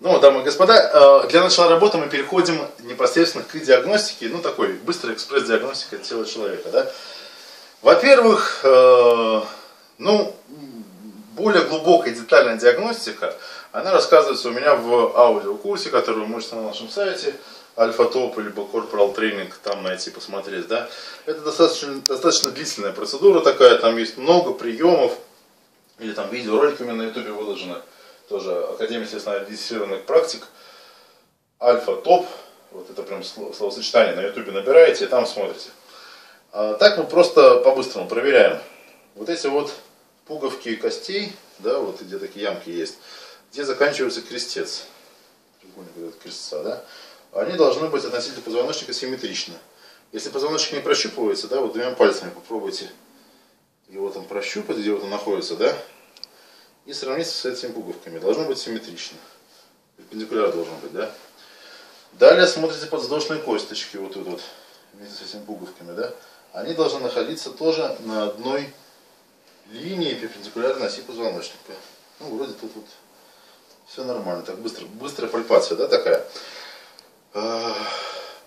Ну, дамы и господа, э, для начала работы мы переходим непосредственно к диагностике, ну, такой быстрой экспресс-диагностика тела человека, да. Во-первых, э, ну, более глубокая детальная диагностика, она рассказывается у меня в аудиокурсе, который вы можете на нашем сайте, альфа-топ либо corporal тренинг там найти, посмотреть, да. Это достаточно, достаточно длительная процедура такая, там есть много приемов, или там меня на ютубе выложены, тоже Академия естественно практик, альфа-топ, вот это прям словосочетание на ютубе набираете и там смотрите. А так мы просто по-быстрому проверяем. Вот эти вот пуговки костей, да, вот где такие ямки есть, где заканчивается крестец, треугольник крестца, да, они должны быть относительно позвоночника симметричны. Если позвоночник не прощупывается, да, вот двумя пальцами попробуйте его там прощупать, где вот он находится, да, и сравнить с этими пуговками. Должно быть симметрично. Перпендикуляр должен быть, да. Далее смотрите подвздошные косточки, вот тут вот, вместе с этими пуговками, да. Они должны находиться тоже на одной линии перпендикулярно оси позвоночника. Ну, вроде тут вот все нормально, так быстро, быстрая пальпация, да, такая. А,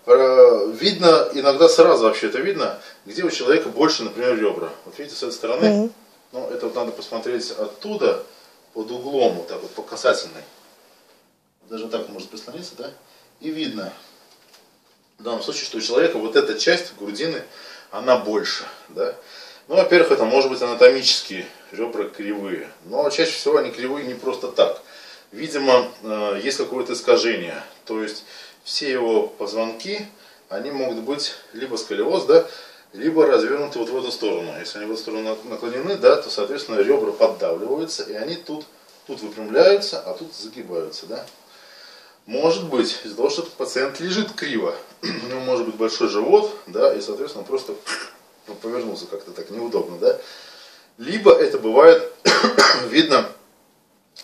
видно, иногда сразу вообще это видно, где у человека больше, например, ребра. Вот видите, с этой стороны, mm-hmm. ну, это вот надо посмотреть оттуда, под углом, вот так вот, по касательной. Даже так может прислониться, да? И видно, в данном случае, что у человека вот эта часть грудины, она больше, да? Ну, во-первых, это может быть анатомические ребра кривые, но чаще всего они кривые не просто так. Видимо, э, есть какое-то искажение, то есть все его позвонки, они могут быть либо сколиоз, да, либо развернуты вот в эту сторону. Если они в эту сторону наклонены, да, то, соответственно, ребра поддавливаются, и они тут, тут выпрямляются, а тут загибаются, да. Может быть, из-за того, что пациент лежит криво, у него может быть большой живот, да, и, соответственно, просто повернулся как-то так неудобно, да. Либо это бывает видно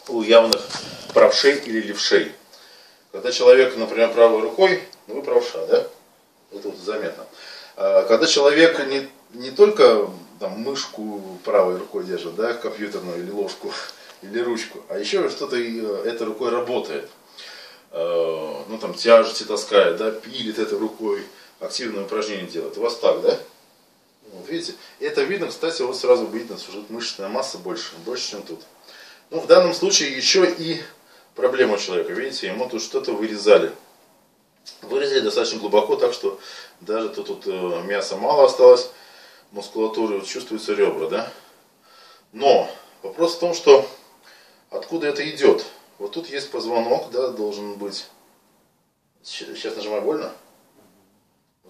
у явных правшей или левшей. Когда человек, например, правой рукой, ну вы правша, да? Это вот заметно. А когда человек не, не только там, мышку правой рукой держит, да, компьютерную или ложку, или ручку, а еще что-то э, этой рукой работает. Э, ну там тяжести таскает, да, пилит этой рукой, активное упражнение делает. У вас так, да? Вот видите? Это видно, кстати, вот сразу видно, что мышечная масса больше, больше, чем тут. Ну, в данном случае еще и проблема человека. Видите, ему тут что-то вырезали. Вырезали достаточно глубоко, так что даже тут, тут э, мяса мало осталось, мускулатуры, вот чувствуются ребра, да? Но вопрос в том, что откуда это идет. Вот тут есть позвонок, да, должен быть. Сейчас нажимаю больно?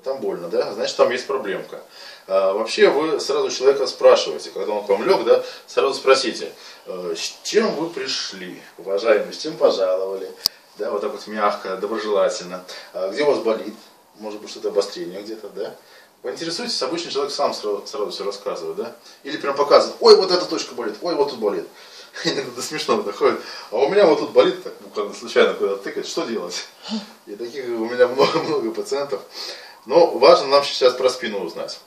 Там больно, да? Значит, там есть проблемка. А, вообще, вы сразу человека спрашиваете, когда он к вам лег, да, сразу спросите, «Э, с чем вы пришли, уважаемый, с чем пожаловали, да, вот так вот мягко, доброжелательно, а где у вас болит, может быть, что-то обострение где-то, да. Поинтересуйтесь, обычный человек сам сразу, сразу все рассказывает, да, или прям показывает, ой, вот эта точка болит, ой, вот тут болит. Иногда смешно доходит. А у меня вот тут болит, так буквально случайно куда-то тыкать, что делать? И таких у меня много-много пациентов. Но важно нам сейчас про спину узнать.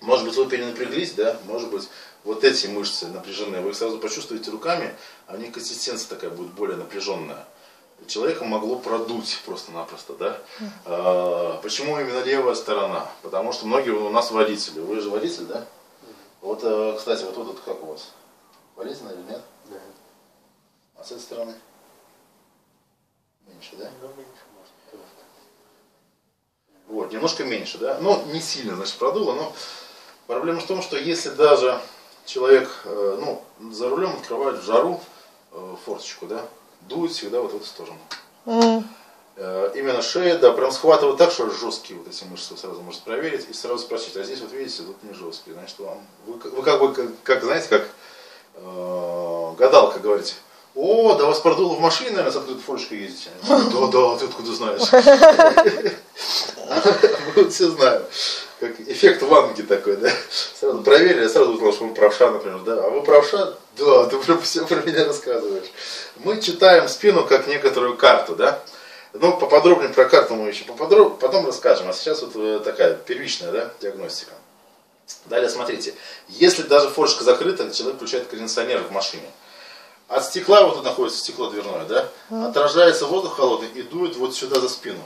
Может быть, вы перенапряглись, да? Может быть, вот эти мышцы напряженные, вы их сразу почувствуете руками, а у них консистенция такая будет более напряженная. Человека могло продуть просто-напросто, да? А, почему именно левая сторона? Потому что многие у нас водители. Вы же водитель, да? Вот, э, кстати, вот тут как у вас? Болезненно или нет? Да. А с этой стороны? Меньше, да? Ну, меньше. Вот, немножко меньше, да? Но не сильно, значит, продуло. Но проблема в том, что если даже человек, э, ну, за рулем открывает в жару э, форточку, да, дует всегда вот в эту сторону. Mm. Именно шея, да, прям схватывает так, что жесткие вот эти мышцы сразу может проверить и сразу спросить, а здесь вот видите, тут не жесткие, значит вам, вы, вы как бы, как, как знаете, как э, гадалка говорите, о, да вас продуло в машине, наверное, с открытой форточкой ездите. Да, да, ты откуда знаешь? Мы все знаем. Как эффект ванги такой, да? Сразу проверили, сразу узнал, что мы правша, например, да? А вы правша? Да, ты прям все про меня рассказываешь. Мы читаем спину как некоторую карту, да? Ну, поподробнее про карту мы еще поподроб... потом расскажем. А сейчас вот э, такая первичная, да, диагностика. Далее смотрите, если даже форочка закрыта, человек включает кондиционер в машине. от стекла, вот тут находится стекло дверное, да, отражается воздух холодный и дует вот сюда за спину.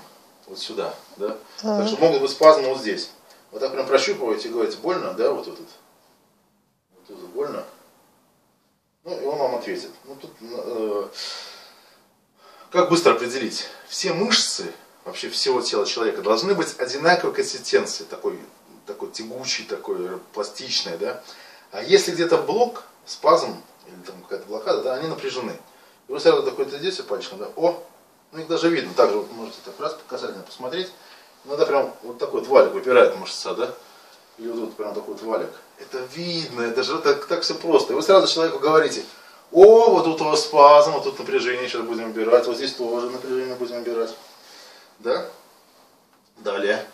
Вот сюда, да. Так что могут быть спазмы вот здесь. Вот так прям прощупываете и говорите, больно, да, вот тут. Вот тут больно. Ну, и он вам ответит. Ну, тут, э, как быстро определить? Все мышцы вообще всего тела человека должны быть одинаковой консистенции, такой, такой тягучий, такой пластичный, да. А если где-то блок, спазм или там какая-то блокада, да, они напряжены. И вы сразу такой идете пальчиком, да, о, ну их даже видно, также вот можете так раз показательно посмотреть. Иногда прям вот такой вот валик выпирает мышца, да, или вот, прям такой вот валик. Это видно, это же так, так все просто. И вы сразу человеку говорите, о, вот тут у вас спазм, вот тут напряжение сейчас будем убирать, вот здесь тоже напряжение будем убирать. Да? Далее.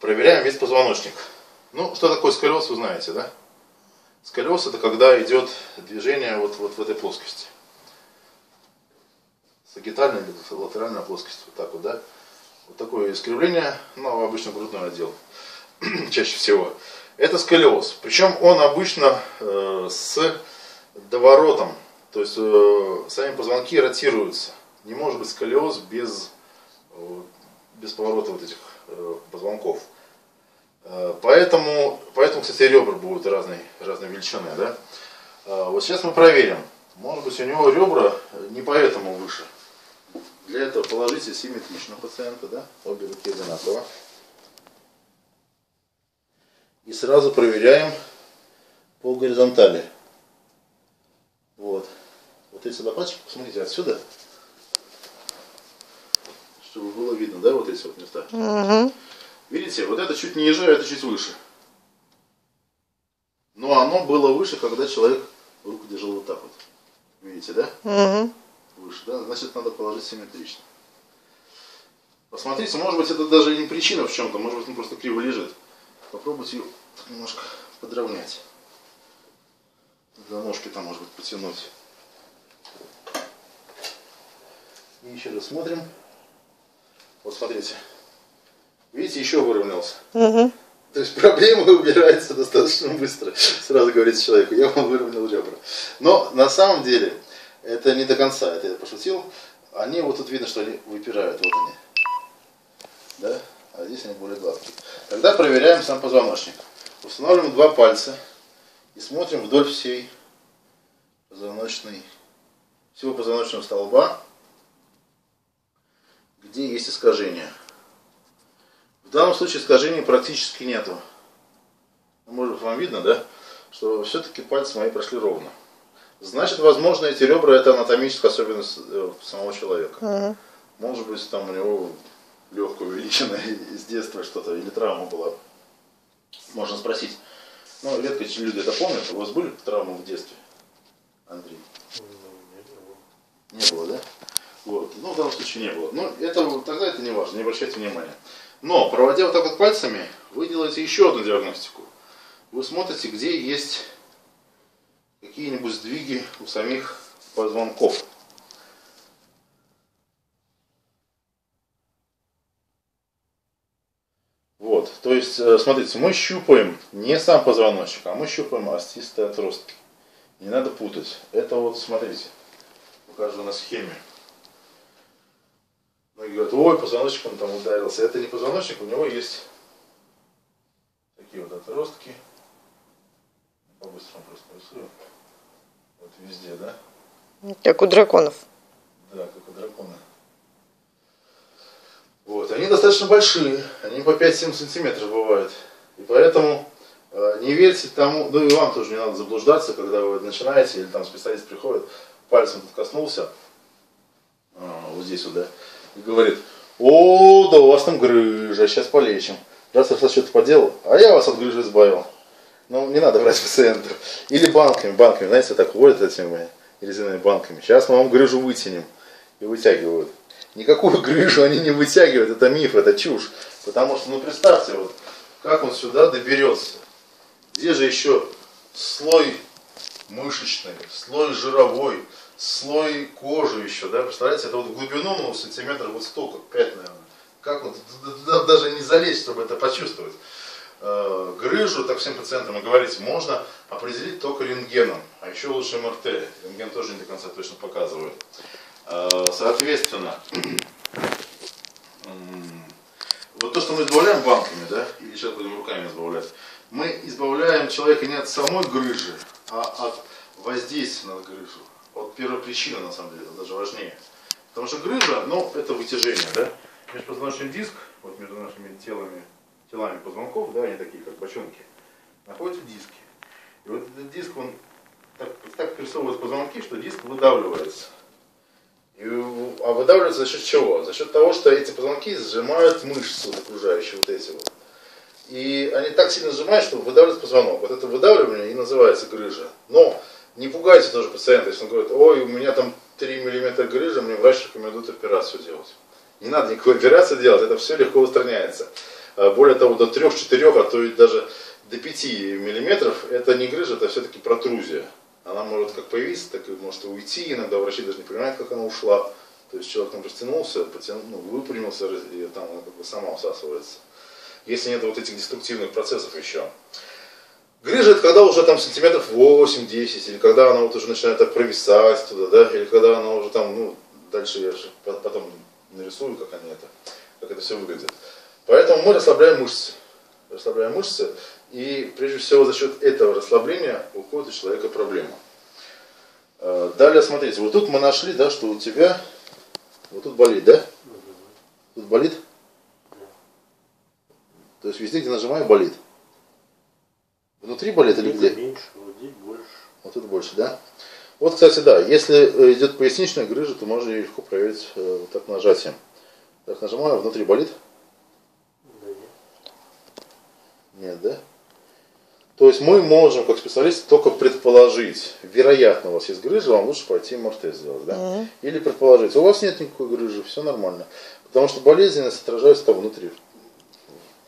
Проверяем весь позвоночник. Ну, что такое сколиоз, вы знаете, да? Сколиоз это когда идет движение вот, вот в этой плоскости. Сагитальная или латеральная плоскость. Вот так вот, да? Вот такое искривление, ну, обычно грудной отдел. Чаще всего. Это сколиоз. Причем он обычно э, с доворотом. То есть э, сами позвонки ротируются. Не может быть сколиоз без, э, без поворота вот этих э, позвонков. Э, поэтому, поэтому, кстати, ребра будут разной, разной величины. Да? Э, вот сейчас мы проверим. Может быть, у него ребра не поэтому выше. Для этого положите симметрично пациента, да? обе руки одинаково. И сразу проверяем по горизонтали. Вот. Вот эти лопатчики, посмотрите, отсюда, чтобы было видно, да, вот эти вот места. Угу. Видите, вот это чуть ниже, а это чуть выше. Но оно было выше, когда человек руку держал вот так вот. Видите, да? Угу. Выше, да? Значит, надо положить симметрично. Посмотрите, может быть, это даже не причина в чем-то, может быть, он просто криво лежит. Попробуйте ее немножко подровнять. За ножки там, может быть, потянуть. И еще раз смотрим. Вот смотрите. Видите, еще выровнялся. Угу. То есть проблема убирается достаточно быстро. Сразу говорится человеку, я вам выровнял ребра. Но на самом деле это не до конца, это я пошутил. Они, вот тут видно, что они выпирают, вот они. Да? А здесь они более гладкие. Тогда проверяем сам позвоночник. Устанавливаем два пальца и смотрим вдоль всей позвоночной, всего позвоночного столба, где есть искажения. В данном случае искажений практически нету. Ну, Может вам видно, да? Что все-таки пальцы мои прошли ровно. Значит, возможно, эти ребра это анатомическая особенность э, самого человека. Может быть, там у него легкое увеличено из детства что-то, или травма была. Можно спросить. Ну, редко люди это помнят. У вас были травмы в детстве, Андрей? Не было, да? Вот. Ну, в данном случае не было. Но это, тогда это не важно, не обращайте внимания. Но, проводя вот так вот пальцами, вы делаете еще одну диагностику. Вы смотрите, где есть какие-нибудь сдвиги у самих позвонков. Вот, то есть, э, смотрите, мы щупаем не сам позвоночник, а мы щупаем остистые отростки. Не надо путать. Это вот, смотрите, покажу на схеме. Многие говорят, ой, позвоночник он там ударился. Это не позвоночник, у него есть такие вот отростки. По-быстрому просто рисую. Вот везде, да? Как у драконов. Да, как у дракона. Вот, они достаточно большие, они по 5-7 сантиметров бывают. И поэтому э, не верьте тому, ну и вам тоже не надо заблуждаться, когда вы начинаете, или там специалист приходит, пальцем тут коснулся, а, вот здесь вот, да, и говорит, о, да у вас там грыжа, сейчас полечим. Раз раз что-то поделал, а я вас от грыжи избавил. Ну, не надо врать пациенту. Или банками, банками, знаете, так водят этими резиновыми банками. Сейчас мы вам грыжу вытянем. И вытягивают. Никакую грыжу они не вытягивают, это миф, это чушь. Потому что, ну представьте, вот, как он сюда доберется. Где же еще слой мышечный, слой жировой, слой кожи еще, да, представляете, это вот глубину, ну, сантиметров вот столько, 5, наверное. Как вот, даже не залезть, чтобы это почувствовать. Э, Грыжу, так всем пациентам и говорить, можно определить только рентгеном. а еще лучше МРТ. Рентген тоже не до конца точно показывает. Э, соответственно, вот то, что мы избавляем банками, да, или сейчас будем руками избавлять, мы избавляем человека не от самой грыжи, а от воздействия на грыжу. Вот первая причина, на самом деле, даже важнее. Потому что грыжа, ну, это вытяжение, да? Межпозвоночный диск, вот между нашими телами, телами позвонков, да, они такие, как бочонки, находятся диски. И вот этот диск, он так, так позвонки, что диск выдавливается. А выдавливается за счет чего? За счет того, что эти позвонки сжимают мышцы окружающие, вот эти вот. И они так сильно сжимают, что выдавливает позвонок. Вот это выдавливание и называется грыжа. Но не пугайте тоже пациента, если он говорит, ой, у меня там 3 мм грыжа, мне врач рекомендует операцию делать. Не надо никакой операции делать, это все легко устраняется. А более того, до 3-4, а то и даже до 5 миллиметров, это не грыжа, это все-таки протрузия. Она может как появиться, так и может уйти. Иногда врачи даже не понимают, как она ушла. То есть человек там растянулся, потянул, ну, выпрямился, и там она как бы сама всасывается. Если нет вот этих деструктивных процессов еще. Грыжа это когда уже там сантиметров 8-10, или когда она вот уже начинает так провисать туда, да, или когда она уже там, ну, дальше я же потом нарисую, как они это, как это все выглядит. Поэтому мы расслабляем мышцы. Расслабляем мышцы, и прежде всего за счет этого расслабления уходит у человека проблема. Э, далее, смотрите, вот тут мы нашли, да, что у тебя, вот тут болит, да? Тут болит? То есть везде, где нажимаю, болит. Внутри болит или где? Меньше, больше. Вот тут больше, да? Вот, кстати, да, если э, идет поясничная грыжа, то можно ее легко проверить э, вот так нажатием. Так нажимаю, внутри болит? Да нет. Нет, да? То есть мы можем, как специалисты, только предположить, вероятно, у вас есть грыжа, вам лучше пойти МРТ сделать, да? Мгм. Или предположить, у вас нет никакой грыжи, все нормально. Потому что болезненность отражается там внутри.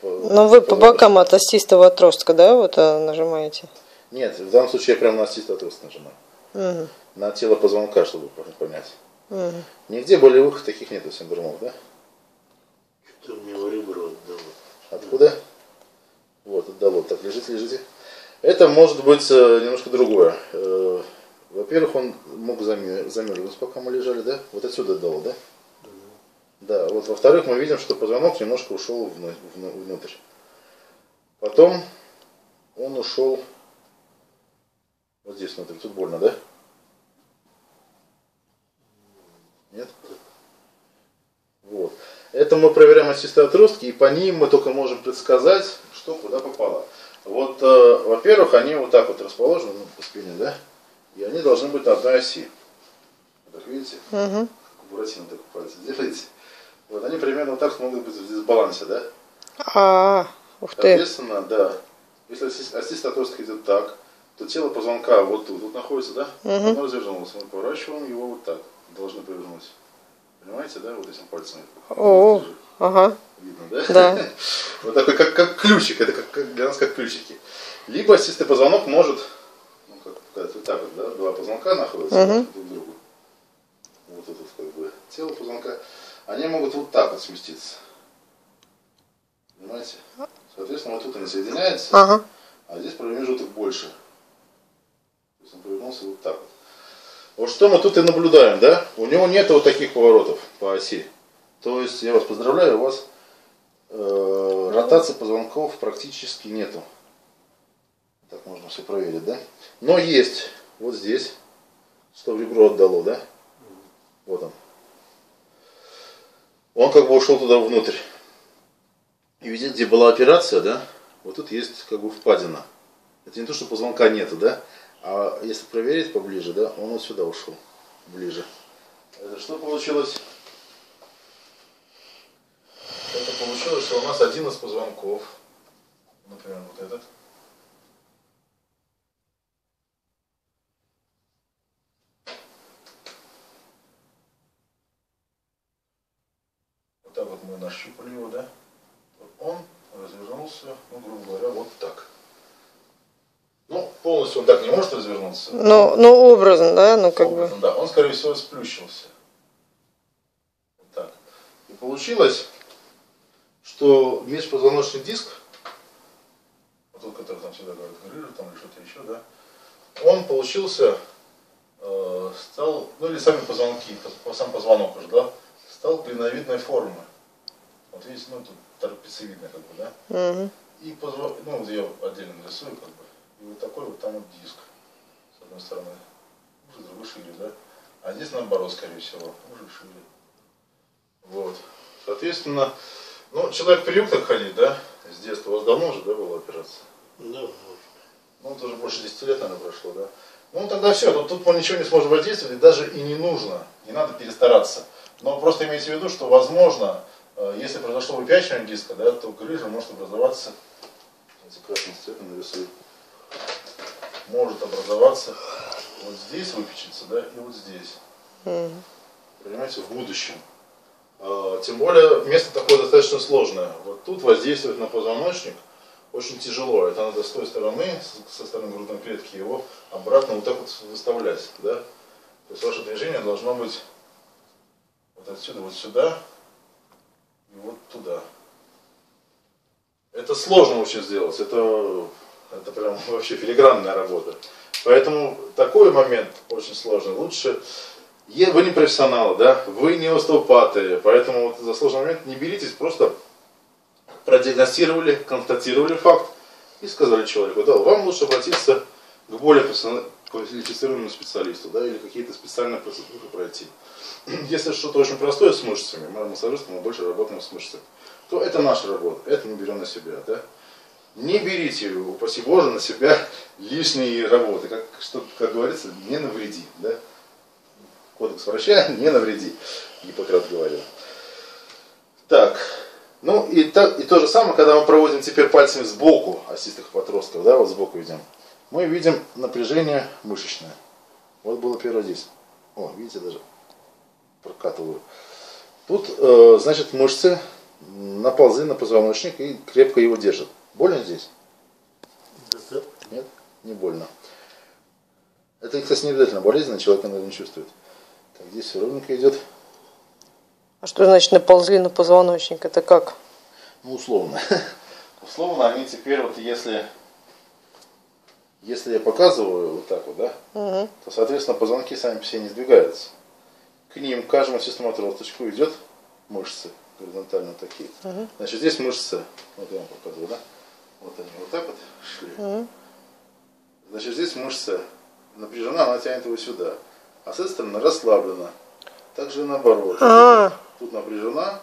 По- Ну вы по бокам от остистого отростка, да, вот а, нажимаете? Нет, в данном случае я прямо на остеотрост нажимаю. Мгм. На тело позвонка, чтобы понять. Мгм. Нигде болевых таких нету синдромов, да? Что-то мне в ребра отдало. Откуда? Вот, отдало. Так, лежите, лежите. Это может быть э, немножко другое. Э, Во-первых, он мог замер- замерзнуть, пока мы лежали, да? Вот отсюда отдало, да? Да, вот во-вторых, мы видим, что позвонок немножко ушел вну- вну- внутрь. Потом он ушел вот здесь внутрь. Тут больно, да? Нет? Вот. Это мы проверяем остистые отростки, и по ним мы только можем предсказать, что куда попало. Вот, э, во-первых, они вот так вот расположены ну, по спине, да? И они должны быть на одной оси. Вот Так видите? Мгм. Как Буратино так пальцы делаете. Вот они примерно вот так смогут быть в дисбалансе, да? А, ух ты. Соответственно, да. Если отросток идет так, то тело позвонка вот тут вот находится, да? Мгм. Оно развернулось. Мы поворачиваем его вот так. Должны повернуть. Понимаете, да? Вот этим пальцем. О, ага. Видно, да? Да. Вот такой, как, как ключик, это как, как для нас как ключики. Либо остистый позвонок может, ну, как сказать, вот так вот, да, два позвонка находятся Мгм. друг к другу. Вот это как бы тело позвонка. Они могут вот так вот сместиться. Понимаете? Соответственно, вот тут они соединяются, Ага. а здесь промежуток больше. То есть он повернулся вот так вот. Вот что мы тут и наблюдаем, да? У него нет вот таких поворотов по оси. То есть, я вас поздравляю, у вас э, ротации позвонков практически нету. Так можно все проверить, да? Но есть вот здесь, что в ребро отдало, да? Вот он. Он как бы ушел туда внутрь. И видите, где была операция, да? Вот тут есть как бы впадина. Это не то, что позвонка нету, да? А если проверить поближе, да, он вот сюда ушел, ближе. Это что получилось? Это получилось, что у нас один из позвонков, например, вот этот, вот так вот мы нащупали его, да? Он развернулся, ну, грубо говоря, вот так. Ну, полностью он так не может развернуться. Ну, ну образно, да, ну как бы. Образно, Да, он, скорее всего, сплющился. Вот так. И получилось, что межпозвоночный диск, тот, который там всегда говорят, грыжа там или что-то еще, да, он получился, э, стал, ну или сами позвонки, по- сам позвонок уже, да, стал клиновидной формы. Вот видите, ну тут трапециевидная как бы, да. Мгм. И позво- ну вот я отдельно нарисую как бы. И вот такой вот там вот диск. С одной стороны. Уже с другой шире, да. А здесь наоборот, скорее всего, уже шире. Вот. Соответственно, ну, человек привык так ходить, да, с детства. У вас давно уже, да, была операция? Да. Ну, это уже больше 10 лет, наверное, прошло, да? Ну, тогда все, тут, тут мы ничего не сможем воздействовать, и даже и не нужно, не надо перестараться. Но просто имейте в виду, что, возможно, э, если произошло выпячивание диска, да, то грыжа может образоваться, эти красным цветом нарисую, может образоваться вот здесь выпечется, да, и вот здесь. Понимаете, в будущем. А, Тем более место такое достаточно сложное. Вот тут воздействовать на позвоночник очень тяжело. Это надо с той стороны, со стороны грудной клетки, его обратно вот так вот выставлять. Да? То есть ваше движение должно быть вот отсюда вот сюда и вот туда. Это сложно очень сделать. Это, это прям вообще филигранная работа. Поэтому такой момент очень сложный. Лучше Вы не профессионалы, да, вы не остеопаты, поэтому вот за сложный момент не беритесь, просто продиагностировали, констатировали факт и сказали человеку, да, вам лучше обратиться к более квалифицированному специалисту, да, или какие-то специальные процедуры пройти. Если что-то очень простое с мышцами, мы массажисты, мы больше работаем с мышцами, то это наша работа, это мы берем на себя, да. Не берите, упаси Боже, на себя лишние работы, как, что, как говорится, не навреди, да. Кодекс врача не навреди, Гиппократ говорил. Так, ну и, так, и то же самое, когда мы проводим теперь пальцами сбоку остистых подростков, да, вот сбоку видим, мы видим напряжение мышечное. Вот было первое здесь. О, видите, даже прокатываю. Тут, э, значит, мышцы наползли на позвоночник и крепко его держат. Больно здесь? Нет? Не больно. Это, кстати, не обязательно болезненно, человек иногда не чувствует. Так, здесь все ровненько идет. А что значит наползли на позвоночник? Это как? Ну, условно. условно они теперь вот если, если я показываю вот так вот, да, Мгм. то, соответственно, позвонки сами по себе не сдвигаются. К ним, к каждому системотросточку идет мышцы горизонтально такие. Значит, здесь мышцы, вот я вам показываю, да, вот они вот так вот шли. Мгм. Значит, здесь мышца напряжена, она тянет его сюда. А с этой стороны расслаблена. Также и наоборот. А. Тут напряжена,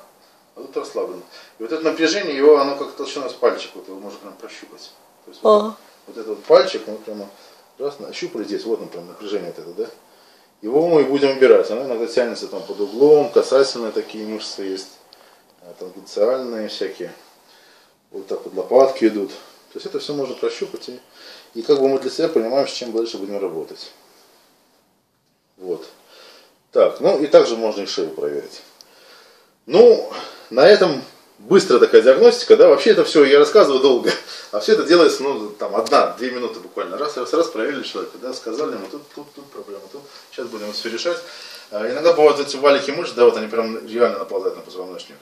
а тут расслаблена. И вот это напряжение, его, оно как толщина с пальчик, вот его можно прям прощупать. То есть вот, Ага. вот этот вот пальчик, мы прямо раз ощупали здесь, вот, например, напряжение вот это, да? Его мы и будем убирать. Оно иногда тянется там под углом, касательные такие мышцы есть, а, тангенциальные всякие. Вот так вот лопатки идут. То есть это все можно прощупать и, и как бы мы для себя понимаем, с чем дальше будем работать. Вот. Так, ну и также можно и шею проверить. Ну, на этом быстрая такая диагностика, да, вообще это все я рассказываю долго, а все это делается, ну, там, одна-две минуты буквально, раз, раз, раз, проверили человека, да, сказали ему, тут, тут, тут проблема, тут, сейчас будем все решать. А иногда бывают эти валики мышц, да, вот они прям реально наползают на позвоночник.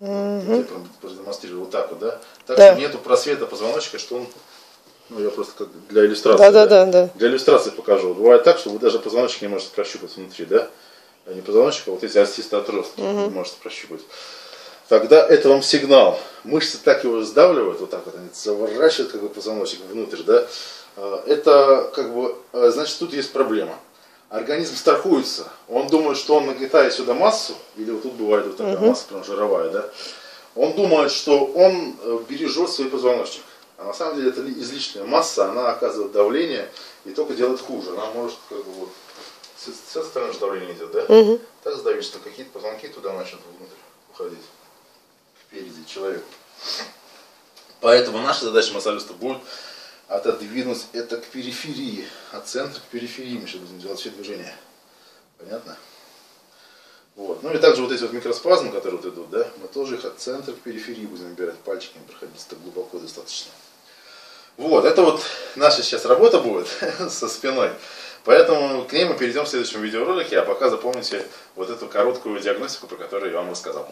Я прям продемонстрирую вот так вот, да. Так Да. что нету просвета позвоночника, что он, ну, я просто как для иллюстрации. Да, да, да, да. Для иллюстрации покажу. Бывает так, что вы даже позвоночник не можете прощупать внутри, да? А не позвоночник, а вот эти остистые отростки не можете прощупать. Тогда это вам сигнал. Мышцы так его сдавливают, вот так вот они заворачивают как бы позвоночник внутрь, да? А, Это как бы, а, значит, тут есть проблема. Организм страхуется. Он думает, что он нагнетает сюда массу, или вот тут бывает вот такая масса прям жировая, да? Он думает, что он э, бережет свой позвоночник. А на самом деле это ли- излишняя масса, она оказывает давление и только делает хуже. Она может как бы вот с, этой стороны же давление идет, да? Мгм. Так сдавить, что какие-то позвонки туда начнут внутрь уходить. Впереди человека. Поэтому наша задача массажиста будет отодвинуть это к периферии, от центра к периферии мы сейчас будем делать все движения. Понятно? Вот. Ну и также вот эти вот микроспазмы, которые вот идут, да, мы тоже их от центра к периферии будем убирать пальчиками, проходить так глубоко достаточно. Вот, это вот наша сейчас работа будет со спиной. Поэтому к ней мы перейдем в следующем видеоролике, а пока запомните вот эту короткую диагностику, про которую я вам рассказал.